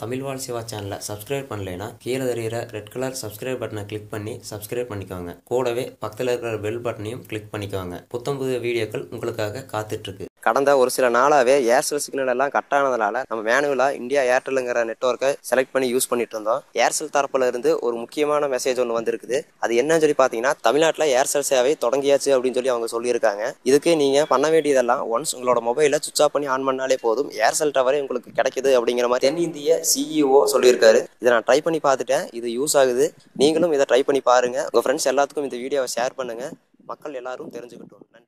தமிழ் வாழ் சிவா சேனலை சப்ஸ்கிரைப் பண்ணலைன்னா கீழே தெரிகிற ரெட் கலர் சப்ஸ்கிரைப் பட்டனை கிளிக் பண்ணி சப்ஸ்கிரைப் பண்ணிக்கோங்க. கூடவே பக்கத்தில் இருக்கிற பெல் பட்டனையும் கிளிக் பண்ணிக்கோங்க. புத்தம் புதிய வீடியோக்கள் உங்களுக்காக காத்துட்ருக்கு கடந்த ஒரு சில நாளாவே ஏர்செல் சிக்னல் எல்லாம் கட் ஆனதுனால நம்ம மேனுவலா இந்தியா ஏர்டெல்லுங்கிற நெட்ஒர்க்கை செலக்ட் பண்ணி யூஸ் பண்ணிட்டு இருந்தோம். ஏர்செல் தரப்புல இருந்து ஒரு முக்கியமான மெசேஜ் ஒன்று வந்திருக்குது. அது என்னன்னு சொல்லி பார்த்தீங்கன்னா தமிழ்நாட்டில் ஏர்செல் சேவை தொடங்கியாச்சு அப்படின்னு சொல்லி அவங்க சொல்லியிருக்காங்க. இதுக்கு நீங்க பண்ண வேண்டியதெல்லாம் ஒன்ஸ் உங்களோட மொபைலை சுவிச் ஆஃப் பண்ணி ஆன் பண்ணாலே போதும். ஏர்செல் டவரே உங்களுக்கு கிடைக்குது அப்படிங்கிற மாதிரி தென்னிந்திய சிஇஓ சொல்லியிருக்காரு. இதை நான் ட்ரை பண்ணி பார்த்துட்டேன். இது யூஸ் ஆகுது. நீங்களும் இதை ட்ரை பண்ணி பாருங்க. உங்க ஃப்ரெண்ட்ஸ் எல்லாத்துக்கும் இந்த வீடியோவை ஷேர் பண்ணுங்க. மக்கள் எல்லாரும் தெரிஞ்சுக்கிட்டோம். நன்றி.